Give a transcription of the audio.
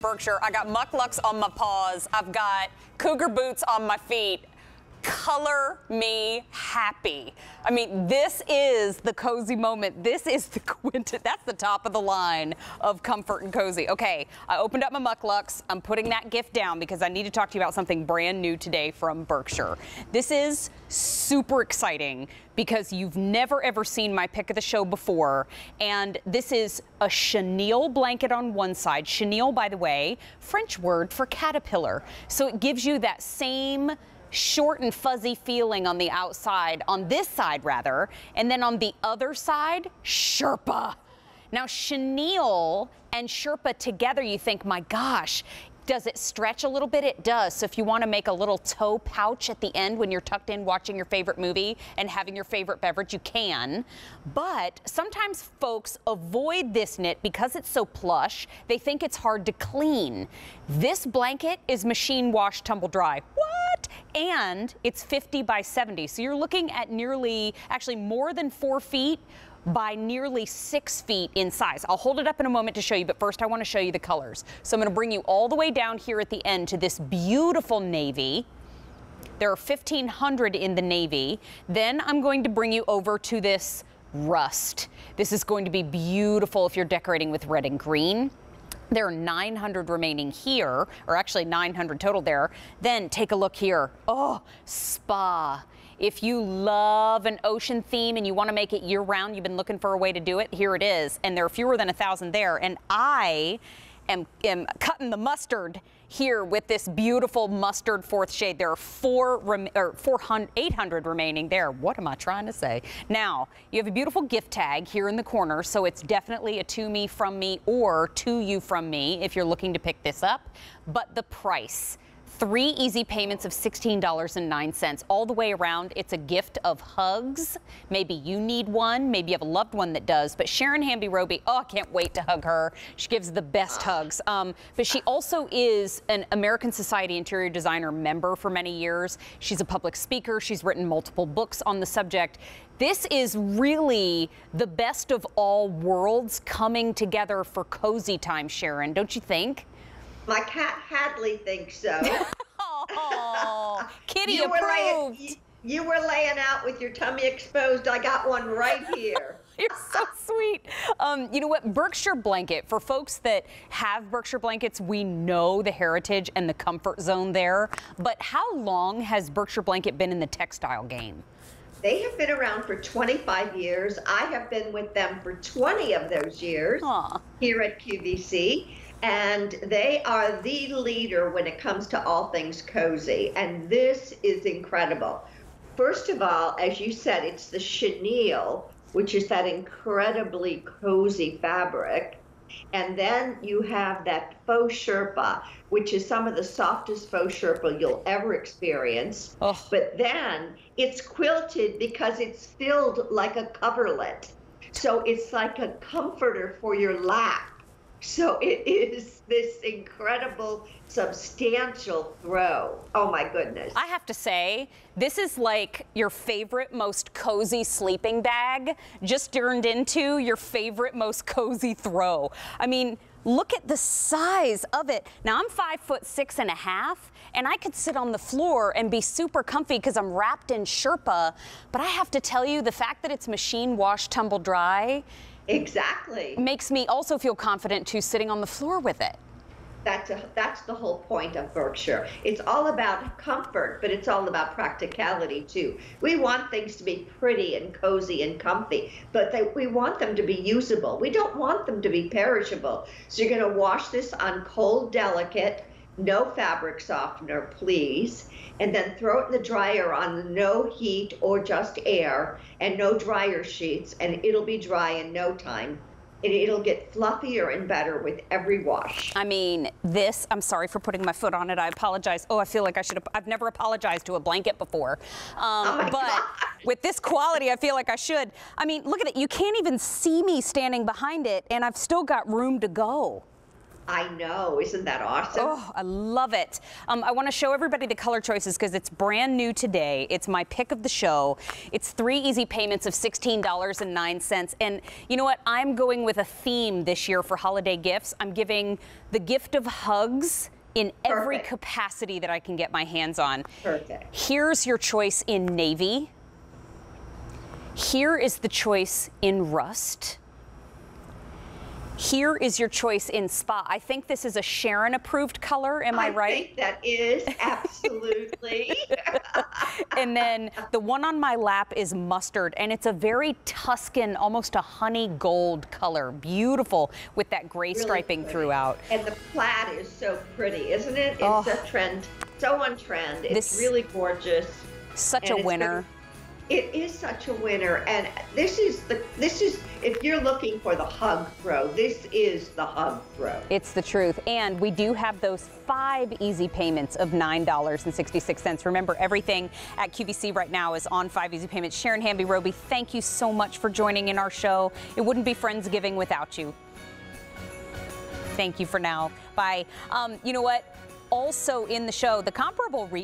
Berkshire. I got mucklucks on my paws. I've got cougar boots on my feet. Color me happy. I mean, this is the cozy moment. This is the quintet. That's the top of the line of comfort and cozy. Okay, I opened up my mucklucks. I'm putting that gift down because I need to talk to you about something brand new today from Berkshire. This is super exciting because you've never ever seen my pick of the show before. And this is a chenille blanket on one side. Chenille, by the way, French word for caterpillar. So it gives you that same short and fuzzy feeling on the outside, on this side rather, and then on the other side, Sherpa. Now, chenille and Sherpa together, you think, my gosh, does it stretch a little bit? It does. So if you want to make a little toe pouch at the end when you're tucked in watching your favorite movie and having your favorite beverage, you can. But sometimes folks avoid this knit because it's so plush. They think it's hard to clean. This blanket is machine wash, tumble dry. And it's 50 by 70. So you're looking at nearly, actually more than four feet by nearly six feet in size. I'll hold it up in a moment to show you, but first I want to show you the colors. So I'm going to bring you all the way down here at the end to this beautiful navy. There are 1,500 in the navy. Then I'm going to bring you over to this rust. This is going to be beautiful if you're decorating with red and green. There are 900 remaining here, or actually 900 total there. Then take a look here. Oh, spa. If you love an ocean theme and you want to make it year round, you've been looking for a way to do it, here it is. And there are fewer than a thousand there. And I am, am cutting the mustard here with this beautiful mustard fourth shade. There are four or 400, 800 remaining there. What am I trying to say? Now, you have a beautiful gift tag here in the corner, so it's definitely a to me from me or to you from me if you're looking to pick this up. But the price Three easy payments of $16.09 all the way around. It's a gift of hugs. Maybe you need one. Maybe you have a loved one that does. But Sharon Hanby Robie, oh, I can't wait to hug her. She gives the best hugs. Um, but she also is an American Society Interior Designer member for many years. She's a public speaker. She's written multiple books on the subject. This is really the best of all worlds coming together for cozy time, Sharon, don't you think? My cat Hadley thinks so. oh, Kitty you approved. Were laying, you, you were laying out with your tummy exposed. I got one right here. You're so sweet. Um, you know what? Berkshire blanket. For folks that have Berkshire blankets, we know the heritage and the comfort zone there. But how long has Berkshire blanket been in the textile game? They have been around for 25 years. I have been with them for 20 of those years Aww. here at QVC and they are the leader when it comes to all things cozy. And this is incredible. First of all, as you said, it's the chenille, which is that incredibly cozy fabric. And then you have that faux sherpa, which is some of the softest faux sherpa you'll ever experience. Oh. But then it's quilted because it's filled like a coverlet. So it's like a comforter for your lap. So it is this incredible, substantial throw. Oh my goodness. I have to say, this is like your favorite, most cozy sleeping bag just turned into your favorite, most cozy throw. I mean, look at the size of it. Now I'm five foot six and a half, and I could sit on the floor and be super comfy because I'm wrapped in Sherpa. But I have to tell you, the fact that it's machine wash, tumble dry, Exactly. Makes me also feel confident to sitting on the floor with it. That's, a, that's the whole point of Berkshire. It's all about comfort, but it's all about practicality too. We want things to be pretty and cozy and comfy, but they, we want them to be usable. We don't want them to be perishable. So you're going to wash this on cold, delicate, no fabric softener, please, and then throw it in the dryer on no heat or just air and no dryer sheets, and it'll be dry in no time. And it'll get fluffier and better with every wash. I mean, this, I'm sorry for putting my foot on it. I apologize. Oh, I feel like I should have, I've never apologized to a blanket before. Um, oh but God. with this quality, I feel like I should. I mean, look at it. You can't even see me standing behind it, and I've still got room to go. I know. Isn't that awesome? Oh, I love it. Um, I want to show everybody the color choices because it's brand new today. It's my pick of the show. It's three easy payments of $16.09. And you know what? I'm going with a theme this year for holiday gifts. I'm giving the gift of hugs in every Perfect. capacity that I can get my hands on. Perfect. Here's your choice in navy. Here is the choice in rust. Here is your choice in spa. I think this is a Sharon approved color. Am I, I right? think that is absolutely. and then the one on my lap is mustard, and it's a very Tuscan, almost a honey gold color. Beautiful with that gray Really striping pretty. throughout. And the plaid is so pretty, isn't it? It's Oh. a trend, so on trend. It's This- really gorgeous. Such And a winner. It is such a winner, and this is the this is if you're looking for the hug throw, this is the hug throw. It's the truth. And we do have those five easy payments of $9.66. Remember, everything at QVC right now is on five easy payments. Sharon Hanby Robie, thank you so much for joining in our show. It wouldn't be Friendsgiving without you. Thank you for now. Bye. Um, you know what? Also in the show, the comparable.